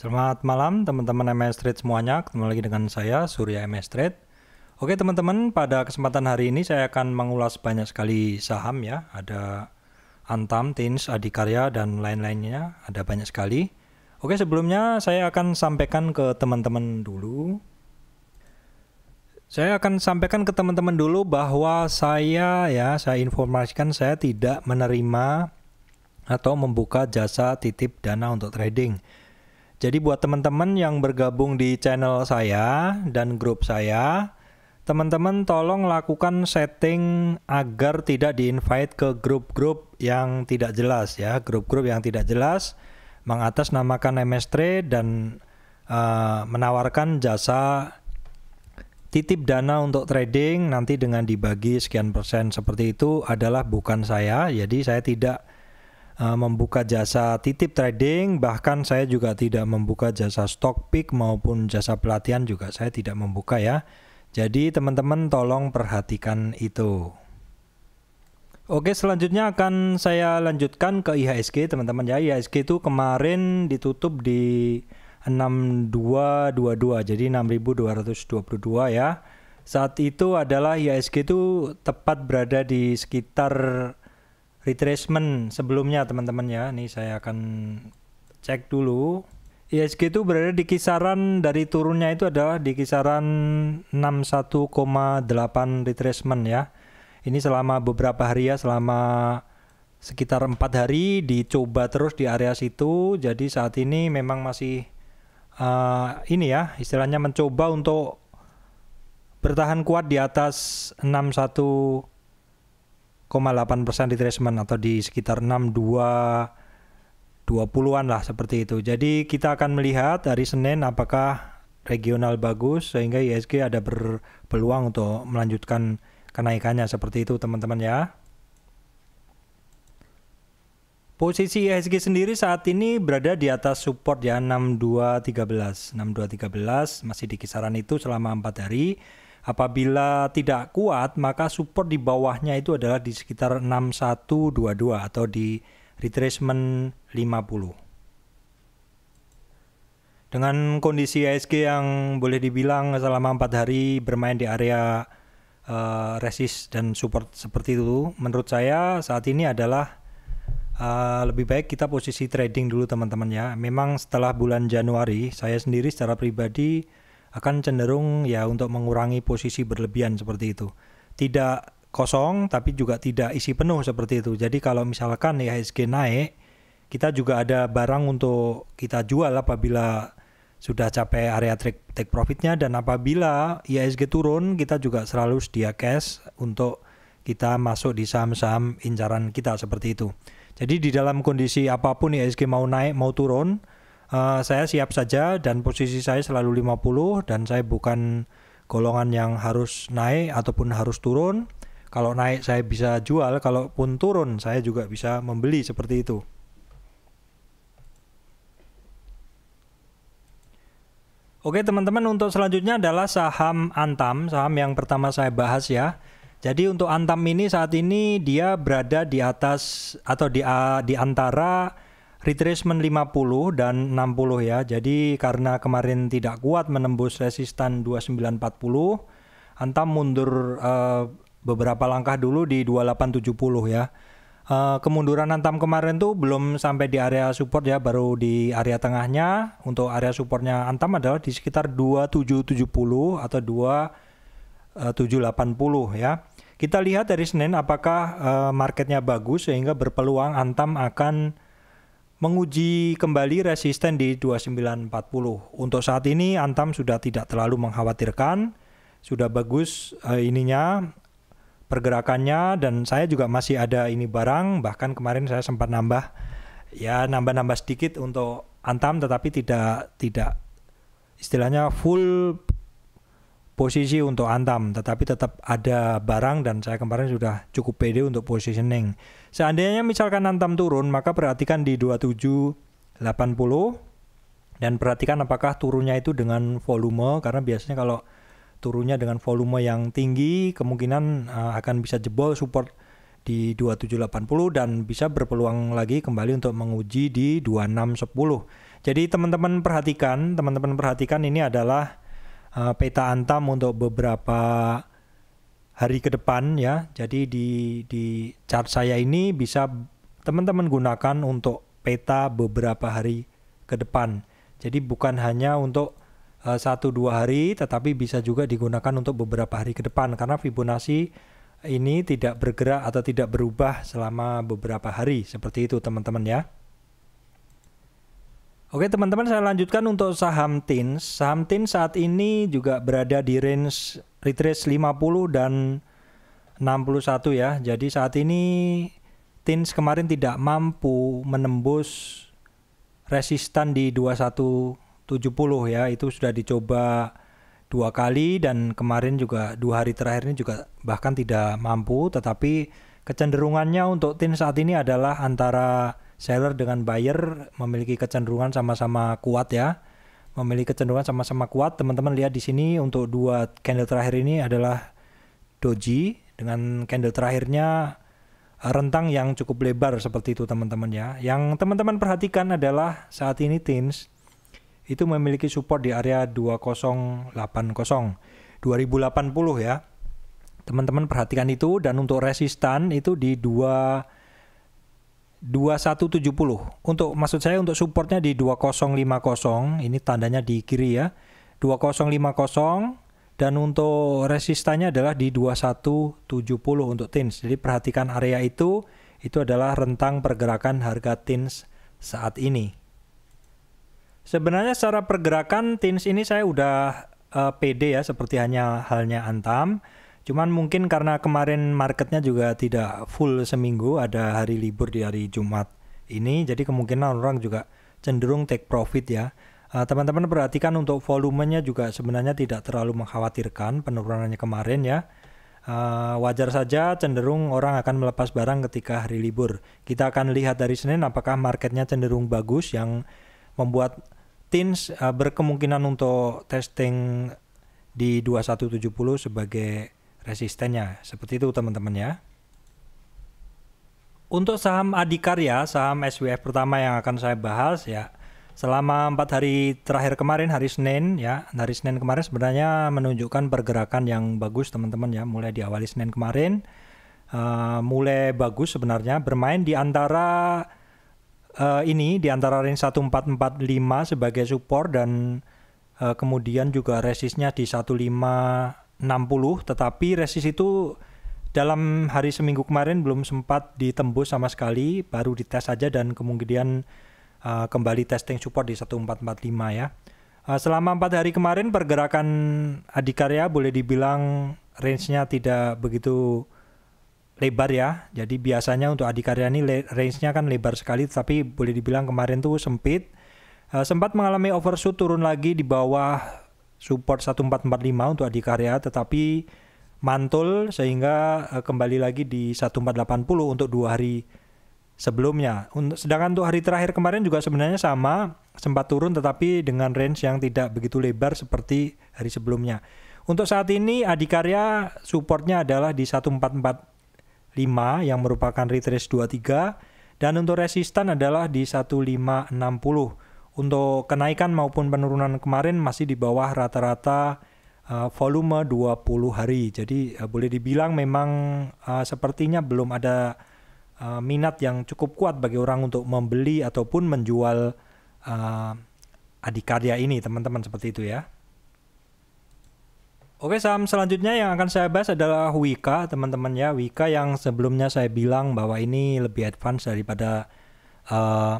Selamat malam teman-teman MS Trade semuanya. Ketemu lagi dengan saya Surya MS Trade. Oke teman-teman, pada kesempatan hari ini saya akan mengulas banyak sekali saham ya. Ada Antam, Tins, Adikarya dan lain-lainnya. Ada banyak sekali. Oke sebelumnya saya akan sampaikan ke teman-teman dulu. Saya akan sampaikan ke teman-teman dulu bahwa saya ya, saya informasikan saya tidak menerima atau membuka jasa titip dana untuk trading. Jadi buat teman-teman yang bergabung di channel saya dan grup saya, teman-teman tolong lakukan setting agar tidak di-invite ke grup-grup yang tidak jelas ya, grup-grup yang tidak jelas mengatasnamakan MS Trade dan uh, menawarkan jasa titip dana untuk trading nanti dengan dibagi sekian persen seperti itu adalah bukan saya. Jadi saya tidak uh, membuka jasa titip trading, bahkan saya juga tidak membuka jasa stock pick maupun jasa pelatihan juga saya tidak membuka ya. Jadi teman-teman tolong perhatikan itu. Oke, selanjutnya akan saya lanjutkan ke IHSG teman-teman ya. IHSG itu kemarin ditutup di 6222 jadi 6222 ya. Saat itu adalah IHSG itu tepat berada di sekitar retracement sebelumnya teman-teman ya. Ini saya akan cek dulu. ISG itu berada di kisaran dari turunnya itu adalah di kisaran 61,8 retracement ya. Ini selama beberapa hari ya, selama sekitar empat hari dicoba terus di area situ. Jadi saat ini memang masih uh, ini ya, istilahnya mencoba untuk bertahan kuat di atas 61 persen retracement atau di sekitar 62 20-an lah seperti itu. Jadi kita akan melihat hari Senin apakah regional bagus sehingga ISG ada berpeluang untuk melanjutkan kenaikannya seperti itu teman-teman ya. Posisi ISG sendiri saat ini berada di atas support ya 6213. 6213 masih di kisaran itu selama 4 hari. Apabila tidak kuat, maka support di bawahnya itu adalah di sekitar 6122 atau di retracement 50. Dengan kondisi ISG yang boleh dibilang selama 4 hari bermain di area uh, resist dan support seperti itu, menurut saya saat ini adalah uh, lebih baik kita posisi trading dulu teman-teman ya. Memang setelah bulan Januari, saya sendiri secara pribadi akan cenderung ya untuk mengurangi posisi berlebihan seperti itu. Tidak kosong tapi juga tidak isi penuh seperti itu. Jadi kalau misalkan IHSG naik, kita juga ada barang untuk kita jual apabila sudah capai area take, take profitnya dan apabila IHSG turun, kita juga selalu sedia cash untuk kita masuk di saham-saham incaran kita seperti itu. Jadi di dalam kondisi apa pun IHSG mau naik mau turun, uh, saya siap saja dan posisi saya selalu 50 dan saya bukan golongan yang harus naik ataupun harus turun. Kalau naik saya bisa jual, kalaupun turun saya juga bisa membeli seperti itu. Oke teman-teman untuk selanjutnya adalah saham Antam, saham yang pertama saya bahas ya. Jadi untuk Antam ini saat ini dia berada di atas atau di di antara retracement 50 dan 60 ya. Jadi karena kemarin tidak kuat menembus resistan 2940, Antam mundur uh, beberapa langkah dulu di 2870 ya. Uh, kemunduran Antam kemarin tuh belum sampai di area support ya, baru di area tengahnya. Untuk area supportnya Antam adalah di sekitar 2770 atau 2780 ya. Kita lihat dari Senin apakah uh, marketnya bagus sehingga berpeluang Antam akan menguji kembali resisten di 2940. Untuk saat ini Antam sudah tidak terlalu mengkhawatirkan, sudah bagus uh, ininya pergerakannya dan saya juga masih ada ini barang, bahkan kemarin saya sempat nambah ya nambah-nambah sedikit untuk Antam tetapi tidak tidak istilahnya full posisi untuk Antam, tetapi tetap ada barang dan saya kemarin sudah cukup pede untuk positioning. Seandainya misalkan Antam turun, maka perhatikan di 2780 dan perhatikan apakah turunnya itu dengan volume karena biasanya kalau turunnya dengan volume yang tinggi kemungkinan uh, akan bisa jebol support di 2780 dan bisa berpeluang lagi kembali untuk menguji di 2610. Jadi teman-teman perhatikan, teman-teman perhatikan ini adalah uh, peta antam untuk beberapa hari ke depan ya. Jadi di di chart saya ini bisa teman-teman gunakan untuk peta beberapa hari ke depan. Jadi bukan hanya untuk uh, satu dua hari, tetapi bisa juga digunakan untuk beberapa hari ke depan karena Fibonacci ini tidak bergerak atau tidak berubah selama beberapa hari seperti itu teman-teman ya. Oke teman-teman saya lanjutkan untuk saham TINS. Saham TINS saat ini juga berada di range retrace 50 dan 61 ya. Jadi saat ini Tins kemarin tidak mampu menembus resistan di 2170 ya. Itu sudah dicoba dua kali dan kemarin juga dua hari terakhir ini juga bahkan tidak mampu tetapi kecenderungannya untuk tin saat ini adalah antara seller dengan buyer memiliki kecenderungan sama-sama kuat ya memiliki kecenderungan sama-sama kuat. Teman-teman lihat di sini untuk dua candle terakhir ini adalah doji dengan candle terakhirnya rentang yang cukup lebar seperti itu teman-teman ya. Yang teman-teman perhatikan adalah saat ini TINS itu memiliki support di area 2080 2080 ya. Teman-teman perhatikan itu dan untuk resistan itu di 2 2170. Untuk maksud saya untuk supportnya di 2050, ini tandanya di kiri ya. 2050 dan untuk resistannya adalah di 2170 untuk TINS. Jadi perhatikan area itu, itu adalah rentang pergerakan harga TINS saat ini. Sebenarnya secara pergerakan TINS ini saya udah uh, pede ya seperti hanya halnya Antam. Cuman mungkin karena kemarin marketnya juga tidak full seminggu, ada hari libur di hari Jumat ini, jadi kemungkinan orang juga cenderung take profit ya. teman teman-teman perhatikan untuk volumenya juga sebenarnya tidak terlalu mengkhawatirkan penurunannya kemarin ya. Uh, wajar saja cenderung orang akan melepas barang ketika hari libur. Kita akan lihat dari Senin apakah marketnya cenderung bagus yang membuat TINS uh, berkemungkinan untuk testing di 2170 sebagai resistennya. Seperti itu teman-teman ya. Untuk saham Adikarya, saham SWF pertama yang akan saya bahas ya, selama empat hari terakhir kemarin hari Senin ya, hari Senin kemarin sebenarnya menunjukkan pergerakan yang bagus teman-teman ya, mulai di awal Senin kemarin, uh, mulai bagus sebenarnya. Bermain di antara uh, ini di antara range 1445 sebagai support dan uh, kemudian juga resistnya di 15 60 tetapi resist itu dalam hari seminggu kemarin belum sempat ditembus sama sekali baru dites saja dan kemudian uh, kembali testing support di 1445 ya. Uh, selama empat hari kemarin pergerakan Adikarya boleh dibilang range-nya tidak begitu lebar ya. Jadi biasanya untuk Adikarya ini range-nya kan lebar sekali tapi boleh dibilang kemarin tuh sempit. Uh, sempat mengalami overshoot turun lagi di bawah support 1445 untuk adikarya tetapi mantul sehingga uh, kembali lagi di 1480 untuk dua hari sebelumnya. Sedangkan untuk hari terakhir kemarin juga sebenarnya sama, sempat turun tetapi dengan range yang tidak begitu lebar seperti hari sebelumnya. Untuk saat ini Adikarya supportnya adalah di 1445 yang merupakan retrace 23 dan untuk resistan adalah di 1560 untuk kenaikan maupun penurunan kemarin masih di bawah rata-rata uh, volume 20 hari. Jadi uh, boleh dibilang memang uh, sepertinya belum ada uh, minat yang cukup kuat bagi orang untuk membeli ataupun menjual uh, adikarya ini, teman-teman seperti itu ya. Oke, saham selanjutnya yang akan saya bahas adalah Wika, teman-teman ya. Wika yang sebelumnya saya bilang bahwa ini lebih advance daripada uh,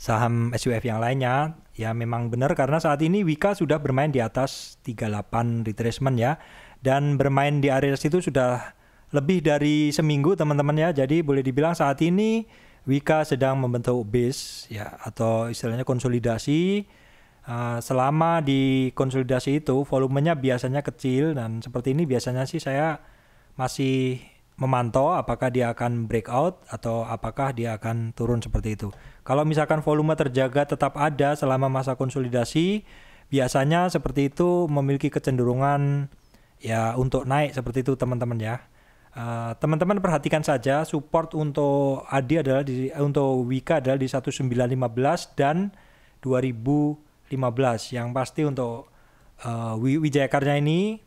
saham SUF yang lainnya. Ya memang benar karena saat ini Wika sudah bermain di atas 38 retracement ya. Dan bermain di area situ sudah lebih dari seminggu teman-teman ya. Jadi boleh dibilang saat ini Wika sedang membentuk base ya atau istilahnya konsolidasi. Uh, selama di konsolidasi itu volumenya biasanya kecil. Dan seperti ini biasanya sih saya masih memantau apakah dia akan breakout atau apakah dia akan turun seperti itu. Kalau misalkan volume terjaga tetap ada selama masa konsolidasi, biasanya seperti itu memiliki kecenderungan ya untuk naik seperti itu teman-teman ya. eh, teman-teman perhatikan saja support untuk ADI adalah di untuk Wika adalah di 1915 dan 2015 yang pasti untuk uh, Wijaya Karya ini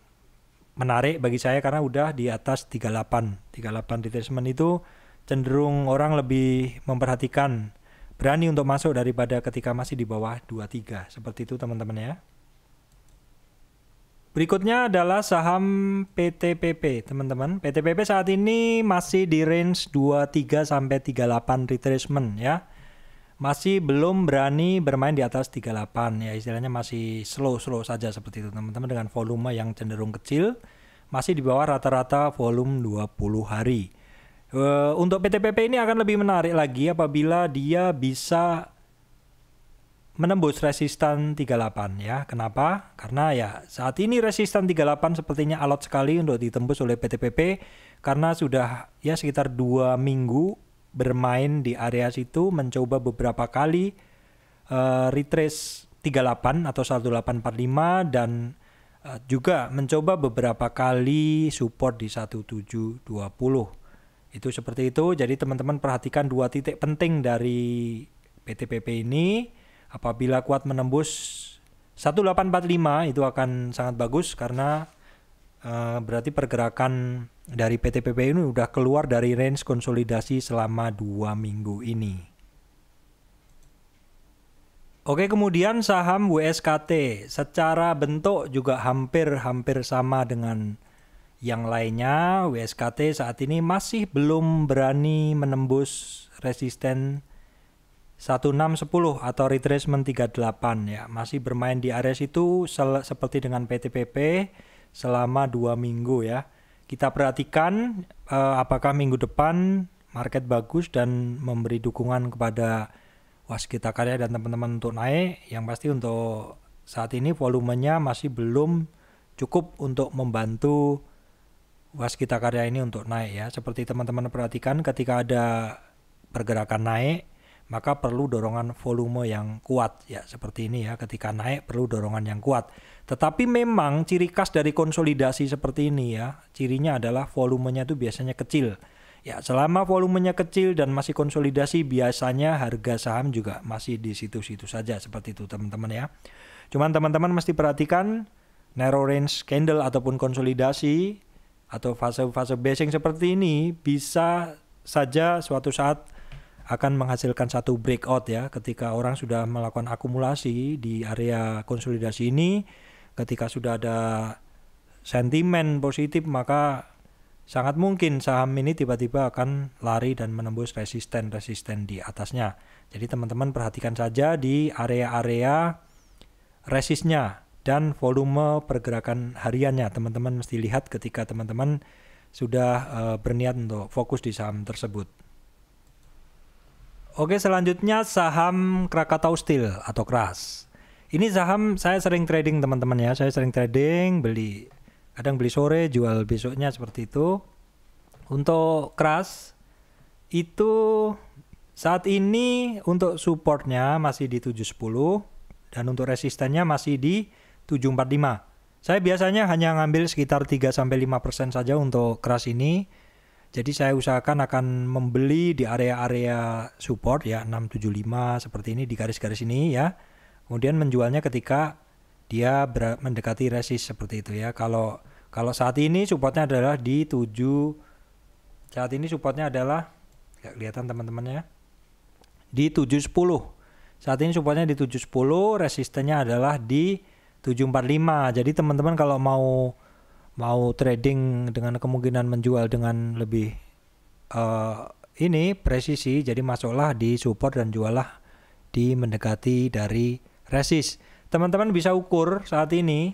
menarik bagi saya karena udah di atas 38 38 retracement itu cenderung orang lebih memperhatikan berani untuk masuk daripada ketika masih di bawah 23 seperti itu teman-teman ya Berikutnya adalah saham PTPP, teman-teman. PTPP saat ini masih di range 23 sampai 38 retracement ya. Masih belum berani bermain di atas 38 ya, istilahnya masih slow-slow saja seperti itu, teman-teman dengan volume yang cenderung kecil, masih di bawah rata-rata volume 20 hari. Uh, untuk PTPP ini akan lebih menarik lagi apabila dia bisa menembus resistan 38 ya. Kenapa? Karena ya saat ini resistan 38 sepertinya alot sekali untuk ditembus oleh PTPP karena sudah ya sekitar dua minggu bermain di area situ mencoba beberapa kali uh, retrace 38 atau 1845 dan uh, juga mencoba beberapa kali support di 1720 itu seperti itu. Jadi teman-teman perhatikan dua titik penting dari PTPP ini. Apabila kuat menembus 1845 itu akan sangat bagus karena uh, berarti pergerakan dari PTPP ini udah keluar dari range konsolidasi selama dua minggu ini. Oke, kemudian saham WSKT secara bentuk juga hampir-hampir sama dengan yang lainnya. WSKT saat ini masih belum berani menembus resisten 1610 atau retracement 38 ya masih bermain di area situ seperti dengan PTPP selama dua minggu ya kita perhatikan uh, apakah minggu depan market bagus dan memberi dukungan kepada Waskita Karya dan teman-teman untuk naik. Yang pasti untuk saat ini volumenya masih belum cukup untuk membantu Waskita Karya ini untuk naik ya. Seperti teman-teman perhatikan ketika ada pergerakan naik maka perlu dorongan volume yang kuat. Ya seperti ini ya ketika naik perlu dorongan yang kuat. Tetapi memang ciri khas dari konsolidasi seperti ini ya cirinya adalah volumenya itu biasanya kecil. Ya selama volumenya kecil dan masih konsolidasi biasanya harga saham juga masih di situ-situ saja seperti itu teman-teman ya. Cuman teman-teman mesti perhatikan narrow range candle ataupun konsolidasi atau fase-fase basing seperti ini bisa saja suatu saat akan menghasilkan satu breakout ya ketika orang sudah melakukan akumulasi di area konsolidasi ini ketika sudah ada sentimen positif maka sangat mungkin saham ini tiba-tiba akan lari dan menembus resisten-resisten di atasnya. Jadi teman-teman perhatikan saja di area-area resistnya dan volume pergerakan hariannya. Teman-teman mesti lihat ketika teman-teman sudah uh, berniat untuk fokus di saham tersebut. Oke, selanjutnya saham Krakatau Steel atau KRAS. Ini saham saya sering trading teman-teman ya. Saya sering trading, beli kadang beli sore, jual besoknya seperti itu. Untuk KRAS itu saat ini untuk supportnya masih di 710 dan untuk resistennya masih di 745. Saya biasanya hanya ngambil sekitar 3 sampai 5% saja untuk keras ini jadi saya usahakan akan membeli di area-area support ya 675 seperti ini di garis-garis ini ya. Kemudian menjualnya ketika dia mendekati resist seperti itu ya. Kalau kalau saat ini supportnya adalah di 7 saat ini supportnya adalah ya kelihatan teman-teman ya. Di 710. Saat ini supportnya di 710, resistennya adalah di 745. Jadi teman-teman kalau mau mau trading dengan kemungkinan menjual dengan lebih uh, ini presisi jadi masuklah di support dan jualah di mendekati dari resist teman-teman bisa ukur saat ini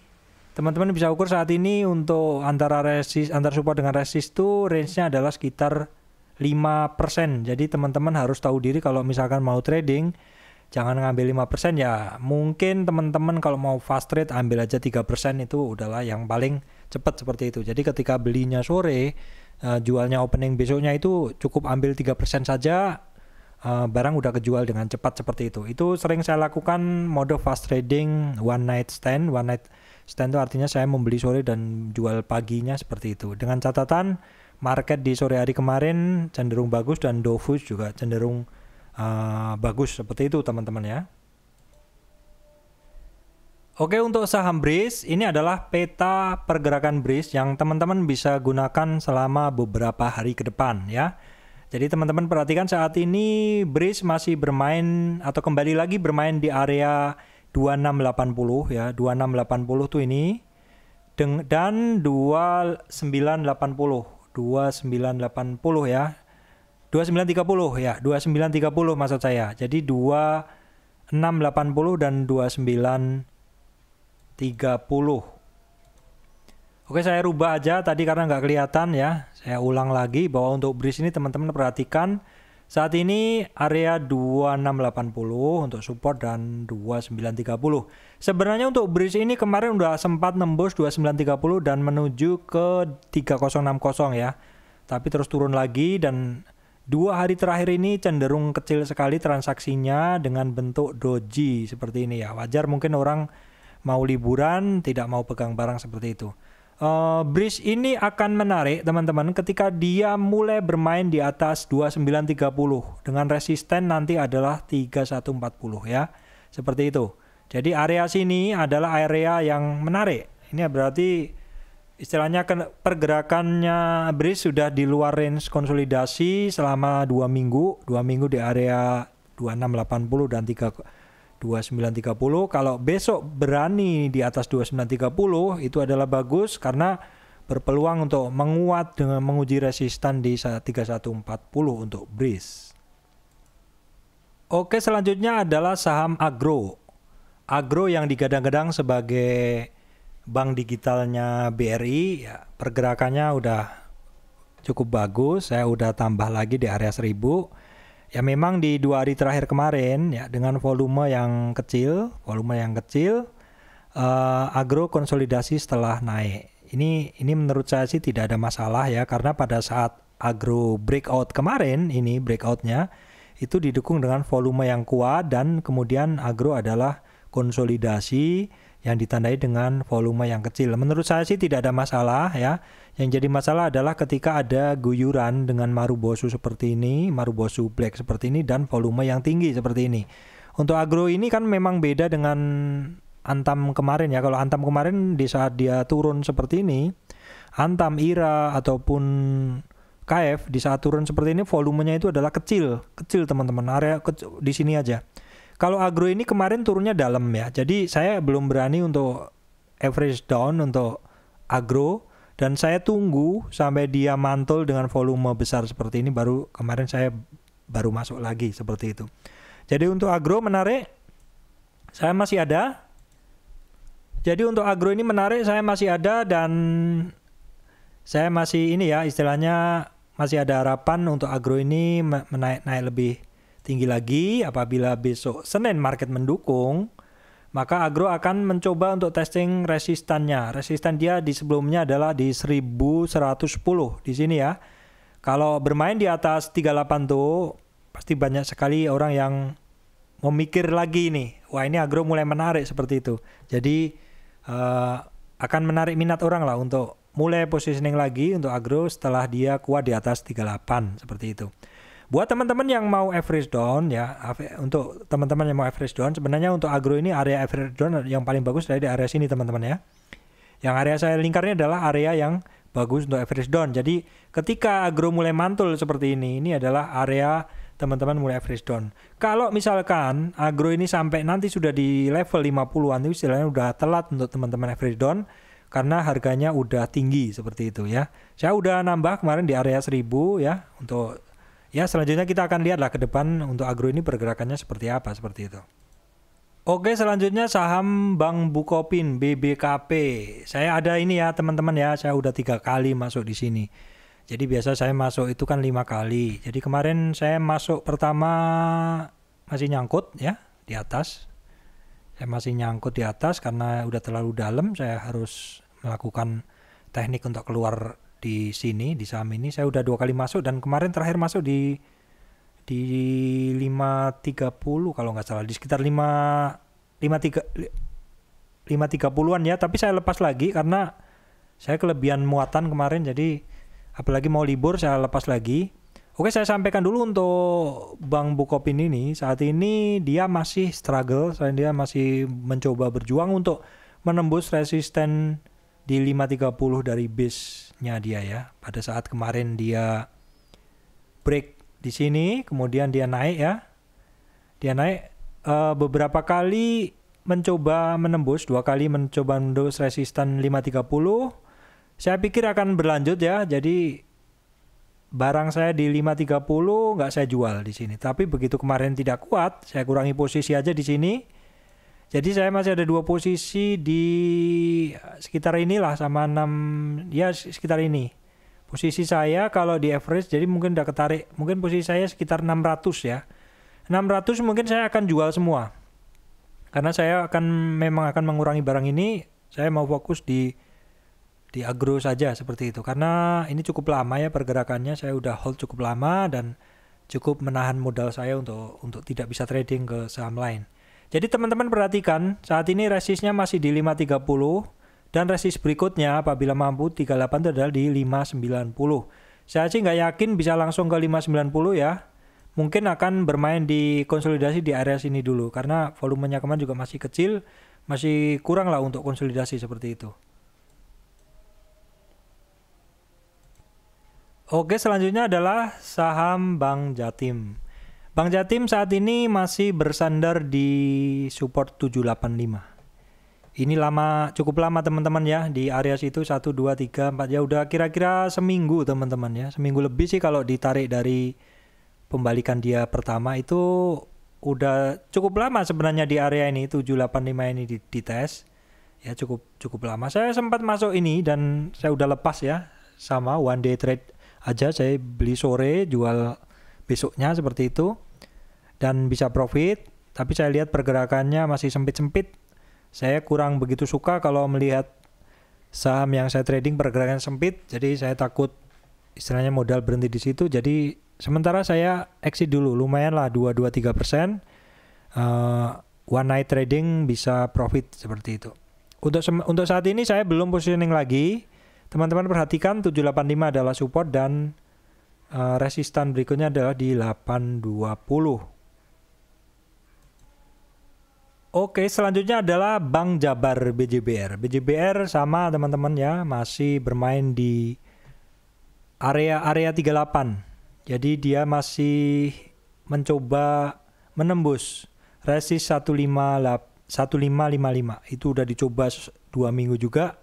teman-teman bisa ukur saat ini untuk antara resist antara support dengan resist itu range-nya adalah sekitar 5% jadi teman-teman harus tahu diri kalau misalkan mau trading jangan ngambil 5% ya mungkin teman-teman kalau mau fast trade ambil aja 3% itu udahlah yang paling cepat seperti itu. Jadi ketika belinya sore, uh, jualnya opening besoknya itu cukup ambil tiga persen saja uh, barang udah kejual dengan cepat seperti itu. Itu sering saya lakukan mode fast trading one night stand. One night stand itu artinya saya membeli sore dan jual paginya seperti itu. Dengan catatan market di sore hari kemarin cenderung bagus dan Dovus juga cenderung uh, bagus seperti itu teman-teman ya. Oke, untuk saham BRIS ini adalah peta pergerakan BRIS yang teman-teman bisa gunakan selama beberapa hari ke depan ya. Jadi teman-teman perhatikan saat ini BRIS masih bermain atau kembali lagi bermain di area 2680 ya. 2680 tuh ini dan 2980. 2980 ya. 2930 ya, 2930 maksud saya. Jadi 2680 dan 29 30. Oke saya rubah aja tadi karena nggak kelihatan ya. Saya ulang lagi bahwa untuk bridge ini teman-teman perhatikan saat ini area 2680 untuk support dan 2930. Sebenarnya untuk bridge ini kemarin udah sempat nembus 2930 dan menuju ke 3060 ya. Tapi terus turun lagi dan dua hari terakhir ini cenderung kecil sekali transaksinya dengan bentuk doji seperti ini ya. Wajar mungkin orang mau liburan, tidak mau pegang barang seperti itu. Uh, bridge ini akan menarik teman-teman ketika dia mulai bermain di atas 2930 dengan resisten nanti adalah 3140 ya. Seperti itu. Jadi area sini adalah area yang menarik. Ini berarti istilahnya pergerakannya bridge sudah di luar range konsolidasi selama dua minggu, dua minggu di area 2680 dan 3 2930 kalau besok berani di atas 2930 itu adalah bagus karena berpeluang untuk menguat dengan menguji resisten di 3140 untuk BRIS. Oke, selanjutnya adalah saham agro. Agro yang digadang-gadang sebagai bank digitalnya BRI, ya, pergerakannya udah cukup bagus. Saya udah tambah lagi di area 1000 ya memang di dua hari terakhir kemarin ya dengan volume yang kecil, volume yang kecil, uh, agro konsolidasi setelah naik. Ini ini menurut saya sih tidak ada masalah ya karena pada saat agro breakout kemarin ini breakoutnya itu didukung dengan volume yang kuat dan kemudian agro adalah konsolidasi yang ditandai dengan volume yang kecil. Menurut saya sih tidak ada masalah ya. Yang jadi masalah adalah ketika ada guyuran dengan marubosu seperti ini, marubosu black seperti ini dan volume yang tinggi seperti ini. Untuk agro ini kan memang beda dengan Antam kemarin ya. Kalau Antam kemarin di saat dia turun seperti ini, Antam Ira ataupun KF di saat turun seperti ini volumenya itu adalah kecil, kecil teman-teman. Area di sini aja. Kalau agro ini kemarin turunnya dalam ya. Jadi saya belum berani untuk average down untuk agro dan saya tunggu sampai dia mantul dengan volume besar seperti ini baru kemarin saya baru masuk lagi seperti itu. Jadi untuk agro menarik saya masih ada. Jadi untuk agro ini menarik saya masih ada dan saya masih ini ya istilahnya masih ada harapan untuk agro ini menaik naik lebih tinggi lagi apabila besok Senin market mendukung maka agro akan mencoba untuk testing resistannya. Resistan dia di sebelumnya adalah di 1110 di sini ya. Kalau bermain di atas 38 tuh pasti banyak sekali orang yang memikir lagi nih. Wah, ini agro mulai menarik seperti itu. Jadi uh, akan menarik minat orang lah untuk mulai positioning lagi untuk agro setelah dia kuat di atas 38 seperti itu. Buat teman-teman yang mau average down ya, untuk teman-teman yang mau average down, sebenarnya untuk agro ini area average down yang paling bagus dari area sini teman-teman ya. Yang area saya lingkarnya adalah area yang bagus untuk average down. Jadi ketika agro mulai mantul seperti ini, ini adalah area teman-teman mulai average down. Kalau misalkan agro ini sampai nanti sudah di level 50-an itu istilahnya udah telat untuk teman-teman average down karena harganya udah tinggi seperti itu ya. Saya udah nambah kemarin di area 1000 ya untuk Ya selanjutnya kita akan lihatlah ke depan untuk agro ini pergerakannya seperti apa seperti itu. Oke selanjutnya saham Bank Bukopin BBKP. Saya ada ini ya teman-teman ya. Saya udah tiga kali masuk di sini. Jadi biasa saya masuk itu kan lima kali. Jadi kemarin saya masuk pertama masih nyangkut ya di atas. Saya masih nyangkut di atas karena udah terlalu dalam. Saya harus melakukan teknik untuk keluar di sini di saham ini saya udah dua kali masuk dan kemarin terakhir masuk di di 530 kalau nggak salah di sekitar 5 53 530-an ya tapi saya lepas lagi karena saya kelebihan muatan kemarin jadi apalagi mau libur saya lepas lagi Oke, saya sampaikan dulu untuk Bang Bukopin ini. Saat ini dia masih struggle, selain dia masih mencoba berjuang untuk menembus resisten di 530 dari base-nya dia ya. Pada saat kemarin dia break di sini, kemudian dia naik ya. Dia naik uh, beberapa kali mencoba menembus, dua kali mencoba menembus resisten 530. Saya pikir akan berlanjut ya. Jadi barang saya di 530 nggak saya jual di sini. Tapi begitu kemarin tidak kuat, saya kurangi posisi aja di sini. Jadi saya masih ada dua posisi di sekitar inilah sama 6 ya sekitar ini. Posisi saya kalau di average jadi mungkin udah ketarik, mungkin posisi saya sekitar 600 ya. 600 mungkin saya akan jual semua. Karena saya akan memang akan mengurangi barang ini, saya mau fokus di di agro saja seperti itu karena ini cukup lama ya pergerakannya saya udah hold cukup lama dan cukup menahan modal saya untuk untuk tidak bisa trading ke saham lain. Jadi teman-teman perhatikan saat ini resistnya masih di 530 dan resist berikutnya apabila mampu 38 itu adalah di 590. Saya sih nggak yakin bisa langsung ke 590 ya. Mungkin akan bermain di konsolidasi di area sini dulu karena volumenya kemarin juga masih kecil, masih kurang lah untuk konsolidasi seperti itu. Oke, selanjutnya adalah saham Bank Jatim. Bank Jatim saat ini masih bersandar di support 785. Ini lama cukup lama teman-teman ya di area situ 1 2 3 4 ya udah kira-kira seminggu teman-teman ya. Seminggu lebih sih kalau ditarik dari pembalikan dia pertama itu udah cukup lama sebenarnya di area ini 785 ini dites. Ya cukup cukup lama. Saya sempat masuk ini dan saya udah lepas ya sama one day trade aja saya beli sore jual besoknya seperti itu dan bisa profit tapi saya lihat pergerakannya masih sempit-sempit. Saya kurang begitu suka kalau melihat saham yang saya trading pergerakan sempit jadi saya takut istilahnya modal berhenti di situ. Jadi sementara saya exit dulu lumayan lah 2-2-3 persen. Uh, one night trading bisa profit seperti itu. Untuk untuk saat ini saya belum positioning lagi. Teman-teman perhatikan 785 adalah support dan uh, resistan berikutnya adalah di 820. Oke, selanjutnya adalah Bank Jabar BJBR. BJBR sama teman-teman ya, masih bermain di area area 38. Jadi dia masih mencoba menembus resist 155 1555. Itu udah dicoba dua minggu juga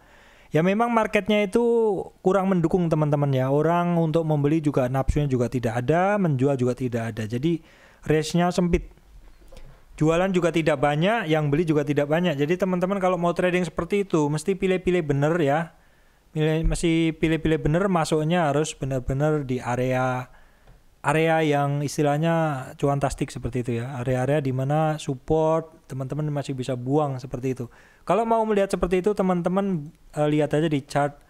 ya memang marketnya itu kurang mendukung teman-teman ya orang untuk membeli juga nafsunya juga tidak ada menjual juga tidak ada jadi range-nya sempit jualan juga tidak banyak yang beli juga tidak banyak. Jadi teman-teman kalau mau trading seperti itu mesti pilih-pilih bener ya. Pilih, mesti pilih-pilih bener masuknya harus benar-benar di area area yang istilahnya cuantastik seperti itu ya. Area-area di mana support teman-teman masih bisa buang seperti itu. Kalau mau melihat seperti itu teman-teman uh, lihat aja di chart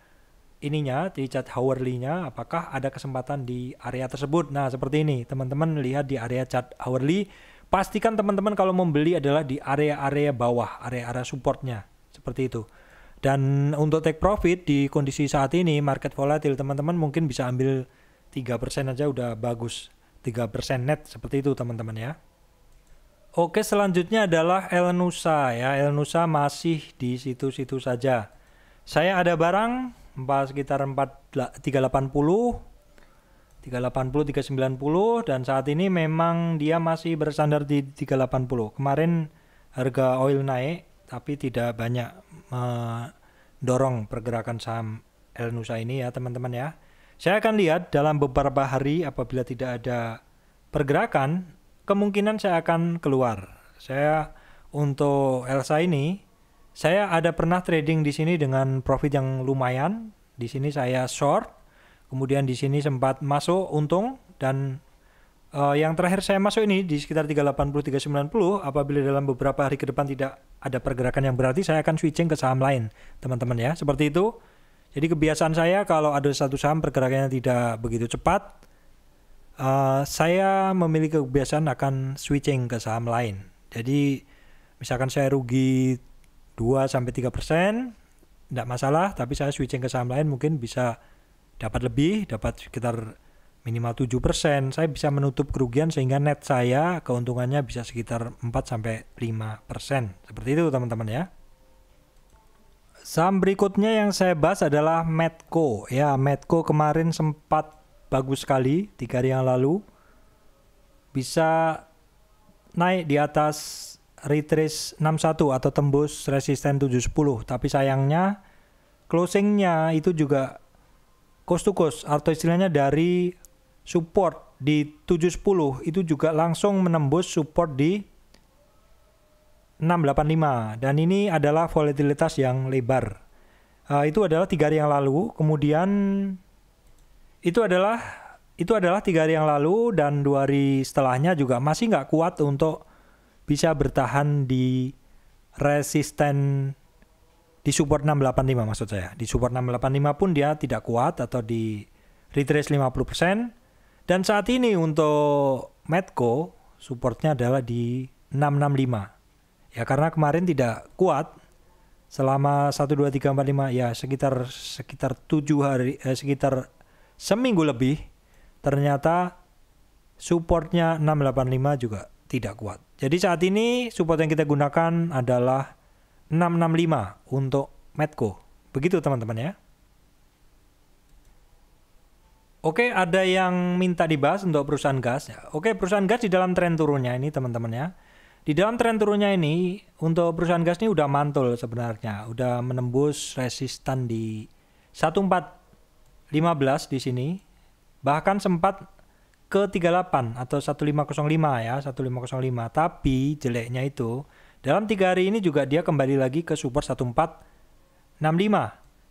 ininya di chart hourly-nya apakah ada kesempatan di area tersebut. Nah seperti ini. Teman-teman lihat di area chart hourly pastikan teman-teman kalau membeli adalah di area-area bawah area-area supportnya seperti itu dan untuk take profit di kondisi saat ini market volatile teman-teman mungkin bisa ambil 3% aja udah bagus. 3% net seperti itu teman-teman ya. Oke, selanjutnya adalah Elnusa ya. Elnusa masih di situ-situ saja. Saya ada barang sekitar 4 380 380 390 dan saat ini memang dia masih bersandar di 380. Kemarin harga oil naik tapi tidak banyak mendorong pergerakan saham Elnusa ini ya teman-teman ya. Saya akan lihat dalam beberapa hari apabila tidak ada pergerakan, kemungkinan saya akan keluar. Saya untuk Elsa ini, saya ada pernah trading di sini dengan profit yang lumayan. Di sini saya short, kemudian di sini sempat masuk untung dan uh, yang terakhir saya masuk ini di sekitar 380 390 apabila dalam beberapa hari ke depan tidak ada pergerakan yang berarti saya akan switching ke saham lain, teman-teman ya. Seperti itu. Jadi kebiasaan saya kalau ada satu saham pergerakannya tidak begitu cepat, uh, saya memiliki kebiasaan akan switching ke saham lain. Jadi misalkan saya rugi 2 sampai 3 persen, tidak masalah, tapi saya switching ke saham lain mungkin bisa dapat lebih, dapat sekitar minimal 7%, saya bisa menutup kerugian sehingga net saya keuntungannya bisa sekitar 4 sampai 5%. Seperti itu teman-teman ya. Saham berikutnya yang saya bahas adalah Medco. Ya, Medco kemarin sempat bagus sekali tiga hari yang lalu. Bisa naik di atas retrace 61 atau tembus resisten 710. Tapi sayangnya closingnya itu juga cost to cost atau istilahnya dari support di 710 itu juga langsung menembus support di 685 dan ini adalah volatilitas yang lebar. Uh, itu adalah tiga hari yang lalu, kemudian itu adalah itu adalah tiga hari yang lalu dan dua hari setelahnya juga masih nggak kuat untuk bisa bertahan di resisten di support 685 maksud saya. Di support 685 pun dia tidak kuat atau di retrace 50%. Dan saat ini untuk Medco supportnya adalah di 665. Ya karena kemarin tidak kuat selama 1 2 3 4 5 ya sekitar sekitar 7 hari eh, sekitar seminggu lebih ternyata supportnya 685 juga tidak kuat. Jadi saat ini support yang kita gunakan adalah 665 untuk Medco. Begitu teman-teman ya. Oke, ada yang minta dibahas untuk perusahaan gas. Oke, perusahaan gas di dalam tren turunnya ini teman-teman ya. Di dalam tren turunnya ini untuk perusahaan gas ini udah mantul sebenarnya, udah menembus resistan di 1415 di sini. Bahkan sempat ke 38 atau 1505 ya, 1505. Tapi jeleknya itu dalam tiga hari ini juga dia kembali lagi ke support 1465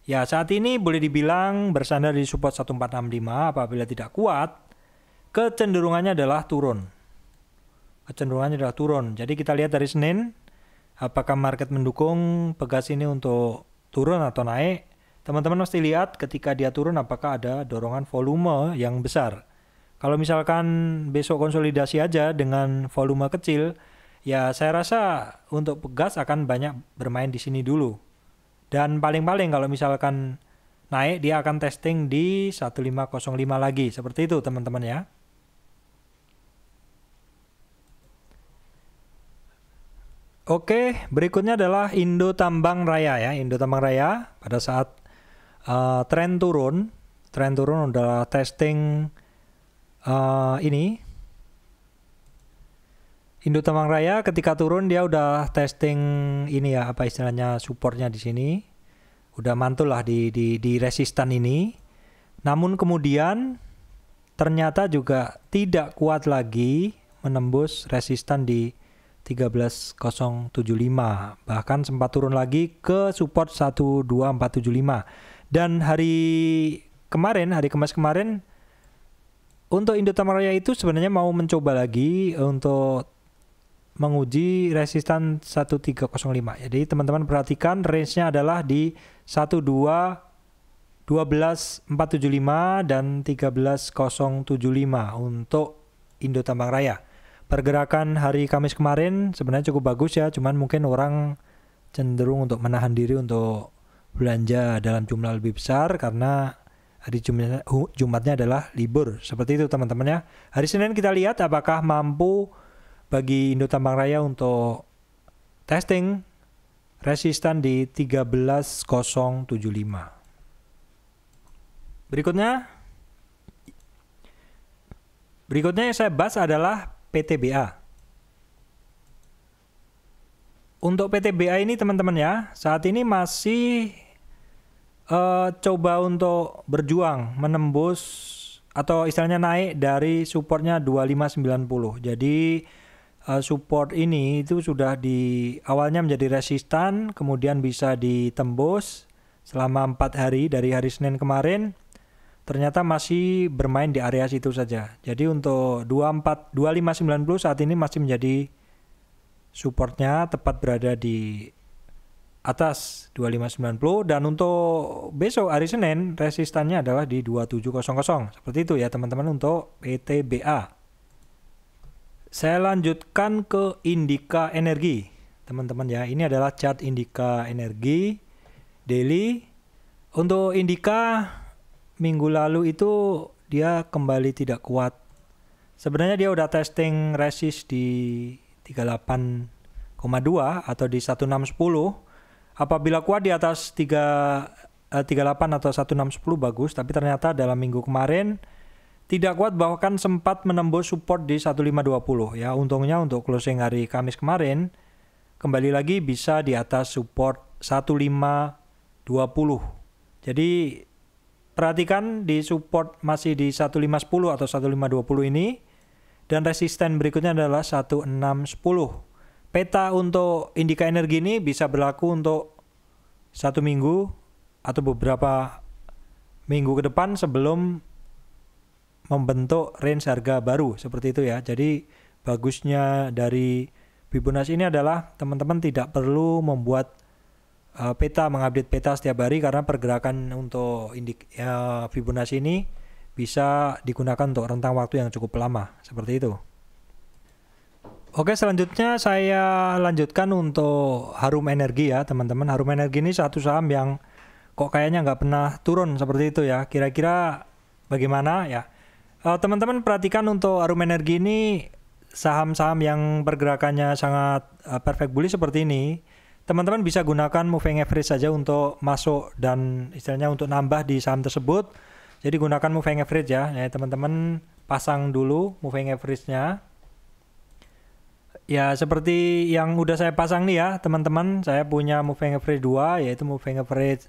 Ya, saat ini boleh dibilang bersandar di support 1465 apabila tidak kuat, kecenderungannya adalah turun. Kecenderungannya adalah turun. Jadi kita lihat dari Senin, apakah market mendukung pegas ini untuk turun atau naik. Teman-teman mesti lihat ketika dia turun apakah ada dorongan volume yang besar. Kalau misalkan besok konsolidasi aja dengan volume kecil, ya saya rasa untuk pegas akan banyak bermain di sini dulu dan paling-paling kalau misalkan naik dia akan testing di 1505 lagi. Seperti itu teman-teman ya. Oke, berikutnya adalah Indo Tambang Raya ya. Indo Tambang Raya pada saat uh, tren turun, tren turun adalah testing uh, ini Indo Tamang Raya ketika turun dia udah testing ini ya apa istilahnya supportnya di sini. Udah mantul lah di di di resistan ini. Namun kemudian ternyata juga tidak kuat lagi menembus resistan di 13075 bahkan sempat turun lagi ke support 12475 dan hari kemarin hari kemas kemarin untuk Indo Tamaraya itu sebenarnya mau mencoba lagi untuk menguji resistan 1305. Jadi teman-teman perhatikan range-nya adalah di 12 12475 dan 13075 untuk Indo Tambang Raya. Pergerakan hari Kamis kemarin sebenarnya cukup bagus ya, cuman mungkin orang cenderung untuk menahan diri untuk belanja dalam jumlah lebih besar karena hari Jumatnya, Jumatnya adalah libur. Seperti itu teman-teman ya. Hari Senin kita lihat apakah mampu bagi Indo Tambang Raya untuk testing resistan di 13075. Berikutnya Berikutnya yang saya bahas adalah PTBA. Untuk PTBA ini teman-teman ya, saat ini masih uh, coba untuk berjuang menembus atau istilahnya naik dari supportnya 2590. Jadi uh, support ini itu sudah di awalnya menjadi resistan, kemudian bisa ditembus selama empat hari dari hari Senin kemarin ternyata masih bermain di area situ saja. Jadi untuk 24 2590 saat ini masih menjadi supportnya tepat berada di atas 2590 dan untuk besok hari Senin resistannya adalah di 2700. Seperti itu ya teman-teman untuk PTBA. Saya lanjutkan ke Indika Energi. Teman-teman ya, ini adalah chart Indika Energi daily. Untuk Indika minggu lalu itu dia kembali tidak kuat. Sebenarnya dia udah testing resist di 38,2 atau di 1610. Apabila kuat di atas 3 eh, 38 atau 1610 bagus, tapi ternyata dalam minggu kemarin tidak kuat bahkan sempat menembus support di 1520 ya. Untungnya untuk closing hari Kamis kemarin kembali lagi bisa di atas support 1520. Jadi perhatikan di support masih di 1510 atau 1520 ini dan resisten berikutnya adalah 1610. Peta untuk indika energi ini bisa berlaku untuk satu minggu atau beberapa minggu ke depan sebelum membentuk range harga baru seperti itu ya. Jadi bagusnya dari Fibonacci ini adalah teman-teman tidak perlu membuat uh, peta mengupdate peta setiap hari karena pergerakan untuk indik uh, Fibonacci ini bisa digunakan untuk rentang waktu yang cukup lama seperti itu. Oke selanjutnya saya lanjutkan untuk Harum Energi ya teman-teman. Harum Energi ini satu saham yang kok kayaknya nggak pernah turun seperti itu ya. Kira-kira bagaimana ya? Uh, teman-teman perhatikan untuk Harum Energi ini saham-saham yang pergerakannya sangat uh, perfect bullish seperti ini teman-teman bisa gunakan moving average saja untuk masuk dan istilahnya untuk nambah di saham tersebut. Jadi gunakan moving average ya. Ya teman-teman pasang dulu moving average-nya. Ya seperti yang udah saya pasang nih ya teman-teman. Saya punya moving average 2 yaitu moving average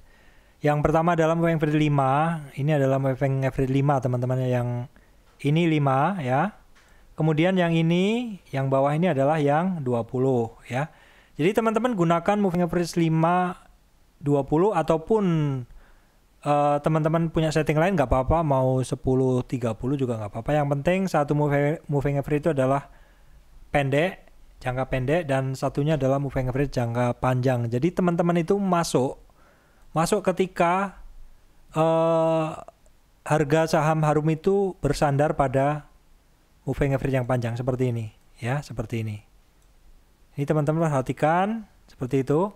yang pertama adalah moving average 5. Ini adalah moving average 5 teman-teman yang ini 5 ya. Kemudian yang ini yang bawah ini adalah yang 20 ya. Jadi teman-teman gunakan moving average 5 20 ataupun uh, teman-teman punya setting lain nggak apa-apa mau 10 30 juga nggak apa-apa. Yang penting satu moving moving average itu adalah pendek, jangka pendek dan satunya adalah moving average jangka panjang. Jadi teman-teman itu masuk masuk ketika uh, harga saham Harum itu bersandar pada moving average yang panjang seperti ini ya, seperti ini. Ini teman-teman perhatikan seperti itu.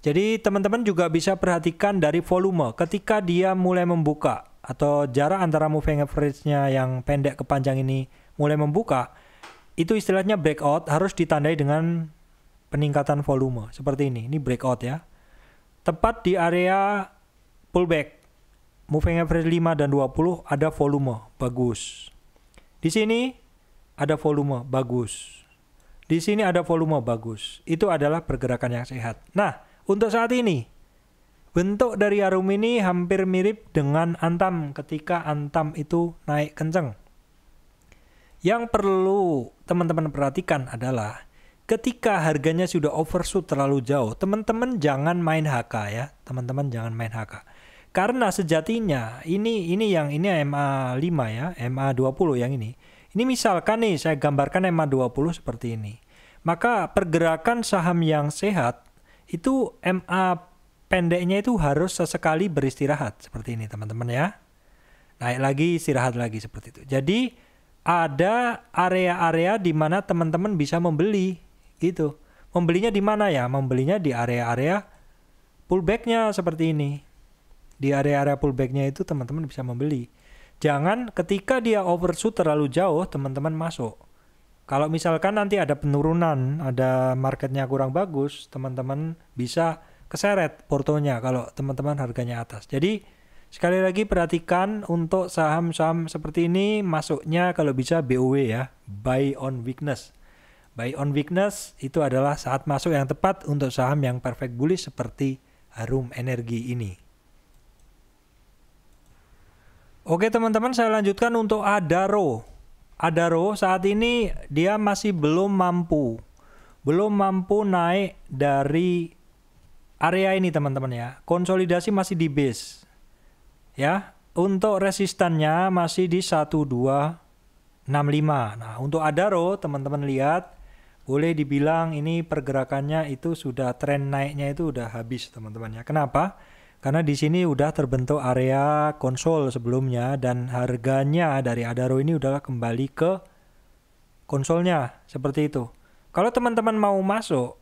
Jadi teman-teman juga bisa perhatikan dari volume ketika dia mulai membuka atau jarak antara moving average-nya yang pendek ke panjang ini mulai membuka, itu istilahnya breakout harus ditandai dengan peningkatan volume seperti ini. Ini breakout ya. Tepat di area pullback moving average 5 dan 20 ada volume bagus. Di sini ada volume bagus. Di sini ada volume bagus. Itu adalah pergerakan yang sehat. Nah, untuk saat ini, bentuk dari Arum ini hampir mirip dengan Antam ketika Antam itu naik kenceng. Yang perlu teman-teman perhatikan adalah ketika harganya sudah overshoot terlalu jauh, teman-teman jangan main HK ya. Teman-teman jangan main HK. Karena sejatinya ini ini yang ini MA 5 ya, MA 20 yang ini ini misalkan nih saya gambarkan MA20 seperti ini. Maka pergerakan saham yang sehat itu MA pendeknya itu harus sesekali beristirahat seperti ini teman-teman ya. Naik lagi, istirahat lagi seperti itu. Jadi ada area-area di mana teman-teman bisa membeli gitu. Membelinya di mana ya? Membelinya di area-area pullbacknya seperti ini. Di area-area pullbacknya itu teman-teman bisa membeli. Jangan ketika dia overshoot terlalu jauh, teman-teman masuk. Kalau misalkan nanti ada penurunan, ada marketnya kurang bagus, teman-teman bisa keseret portonya kalau teman-teman harganya atas. Jadi sekali lagi perhatikan untuk saham-saham seperti ini masuknya kalau bisa BOW ya, buy on weakness. Buy on weakness itu adalah saat masuk yang tepat untuk saham yang perfect bullish seperti Harum Energi ini. Oke teman-teman saya lanjutkan untuk Adaro. Adaro saat ini dia masih belum mampu. Belum mampu naik dari area ini teman-teman ya. Konsolidasi masih di base. Ya, untuk resistannya masih di 1265. Nah, untuk Adaro teman-teman lihat boleh dibilang ini pergerakannya itu sudah tren naiknya itu udah habis teman-teman ya. Kenapa? Karena di sini udah terbentuk area konsol sebelumnya dan harganya dari Adaro ini udah kembali ke konsolnya seperti itu. Kalau teman-teman mau masuk,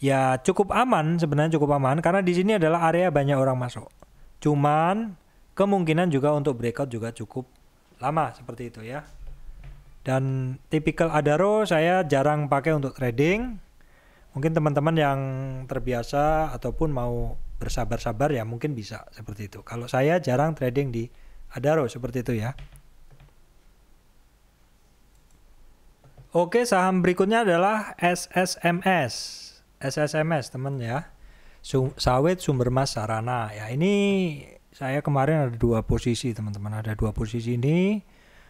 ya cukup aman sebenarnya cukup aman karena di sini adalah area banyak orang masuk. Cuman kemungkinan juga untuk breakout juga cukup lama seperti itu ya. Dan tipikal Adaro saya jarang pakai untuk trading. Mungkin teman-teman yang terbiasa ataupun mau bersabar-sabar ya mungkin bisa seperti itu. Kalau saya jarang trading di Adaro seperti itu ya. Oke, saham berikutnya adalah SSMS. SSMS teman ya. Sawit sumber mas sarana. Ya, ini saya kemarin ada dua posisi teman-teman. Ada dua posisi ini.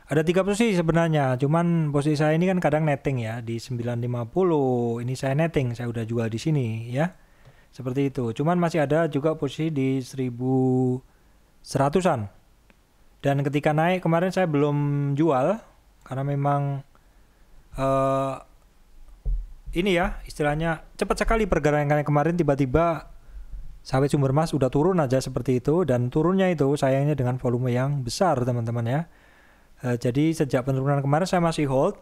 Ada tiga posisi sebenarnya, cuman posisi saya ini kan kadang netting ya di 950. Ini saya netting, saya udah jual di sini ya. Seperti itu. Cuman masih ada juga posisi di 1100-an. Dan ketika naik kemarin saya belum jual karena memang uh, ini ya istilahnya cepat sekali pergerakan kemarin tiba-tiba sawit sumber mas udah turun aja seperti itu dan turunnya itu sayangnya dengan volume yang besar teman-teman ya Uh, jadi sejak penurunan kemarin saya masih hold.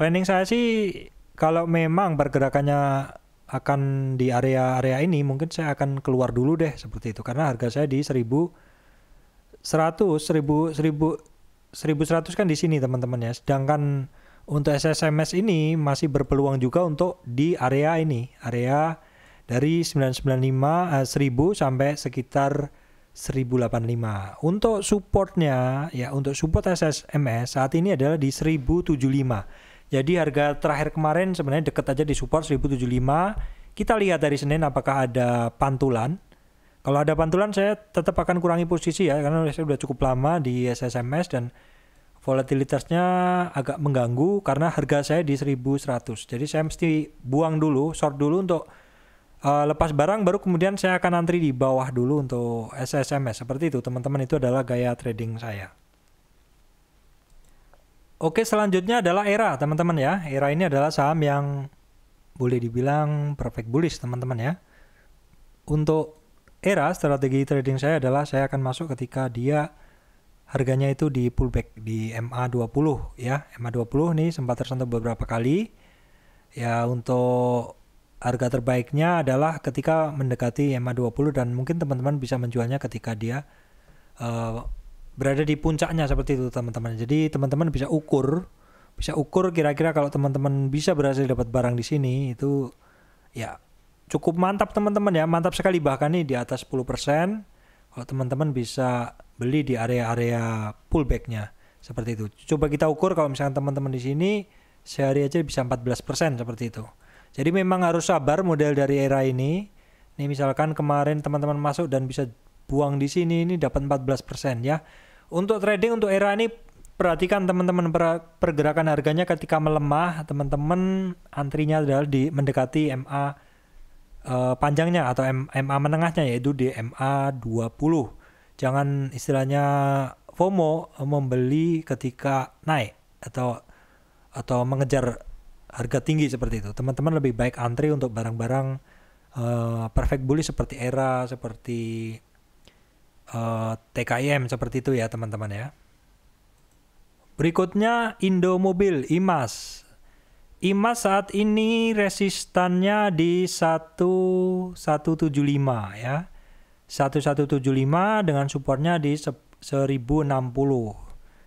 Planning saya sih kalau memang pergerakannya akan di area-area ini mungkin saya akan keluar dulu deh seperti itu karena harga saya di 1100 1000 1000 1100 kan di sini teman-teman ya. Sedangkan untuk SSMS ini masih berpeluang juga untuk di area ini, area dari 995 eh, 1000 sampai sekitar 1085. Untuk supportnya ya untuk support SSMS saat ini adalah di 1075. Jadi harga terakhir kemarin sebenarnya dekat aja di support 1075. Kita lihat dari Senin apakah ada pantulan. Kalau ada pantulan saya tetap akan kurangi posisi ya karena saya sudah cukup lama di SSMS dan volatilitasnya agak mengganggu karena harga saya di 1100. Jadi saya mesti buang dulu, short dulu untuk uh, lepas barang baru kemudian saya akan antri di bawah dulu untuk SSMS seperti itu teman-teman itu adalah gaya trading saya Oke selanjutnya adalah era teman-teman ya. Era ini adalah saham yang boleh dibilang perfect bullish teman-teman ya. Untuk era strategi trading saya adalah saya akan masuk ketika dia harganya itu di pullback di MA20 ya. MA20 nih sempat tersentuh beberapa kali. Ya untuk harga terbaiknya adalah ketika mendekati MA20 dan mungkin teman-teman bisa menjualnya ketika dia uh, berada di puncaknya seperti itu teman-teman. Jadi teman-teman bisa ukur, bisa ukur kira-kira kalau teman-teman bisa berhasil dapat barang di sini itu ya cukup mantap teman-teman ya, mantap sekali bahkan nih di atas 10%. Kalau teman-teman bisa beli di area-area pullbacknya seperti itu. Coba kita ukur kalau misalnya teman-teman di sini sehari aja bisa 14% seperti itu. Jadi memang harus sabar model dari era ini. Ini misalkan kemarin teman-teman masuk dan bisa buang di sini ini dapat 14% ya. Untuk trading untuk era ini perhatikan teman-teman pergerakan harganya ketika melemah, teman-teman antrinya adalah di mendekati MA uh, eh, panjangnya atau MA menengahnya yaitu di MA 20. Jangan istilahnya FOMO membeli ketika naik atau atau mengejar harga tinggi seperti itu. Teman-teman lebih baik antri untuk barang-barang uh, perfect bully seperti era, seperti eh, TKIM seperti itu ya teman-teman ya. Berikutnya Indomobil IMAS. IMAS saat ini resistannya di 1175 ya. 1175 dengan supportnya di 1060.